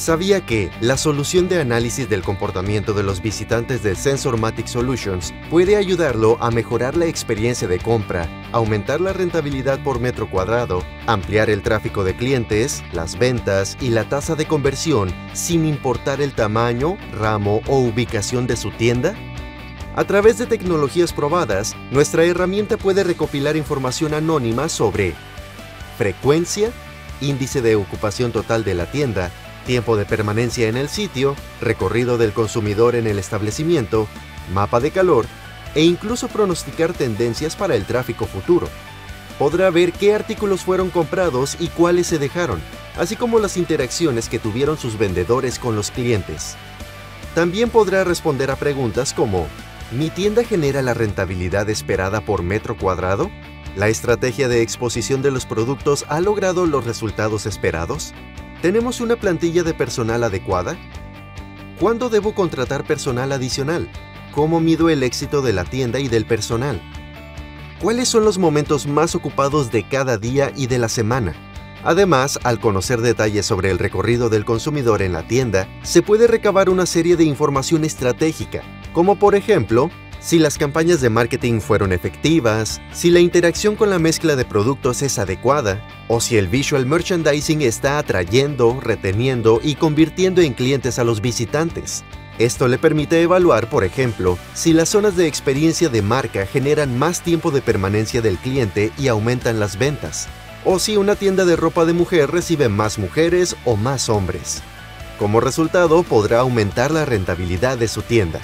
¿Sabía que la solución de análisis del comportamiento de los visitantes de Sensormatic Solutions puede ayudarlo a mejorar la experiencia de compra, aumentar la rentabilidad por metro cuadrado, ampliar el tráfico de clientes, las ventas y la tasa de conversión sin importar el tamaño, ramo o ubicación de su tienda? A través de tecnologías probadas, nuestra herramienta puede recopilar información anónima sobre frecuencia, índice de ocupación total de la tienda, tiempo de permanencia en el sitio, recorrido del consumidor en el establecimiento, mapa de calor e incluso pronosticar tendencias para el tráfico futuro. Podrá ver qué artículos fueron comprados y cuáles se dejaron, así como las interacciones que tuvieron sus vendedores con los clientes. También podrá responder a preguntas como ¿Mi tienda genera la rentabilidad esperada por metro cuadrado? ¿La estrategia de exposición de los productos ha logrado los resultados esperados? ¿Tenemos una plantilla de personal adecuada? ¿Cuándo debo contratar personal adicional? ¿Cómo mido el éxito de la tienda y del personal? ¿Cuáles son los momentos más ocupados de cada día y de la semana? Además, al conocer detalles sobre el recorrido del consumidor en la tienda, se puede recabar una serie de información estratégica, como por ejemplo, si las campañas de marketing fueron efectivas, si la interacción con la mezcla de productos es adecuada, o si el visual merchandising está atrayendo, reteniendo y convirtiendo en clientes a los visitantes. Esto le permite evaluar, por ejemplo, si las zonas de experiencia de marca generan más tiempo de permanencia del cliente y aumentan las ventas, o si una tienda de ropa de mujer recibe más mujeres o más hombres. Como resultado, podrá aumentar la rentabilidad de su tienda.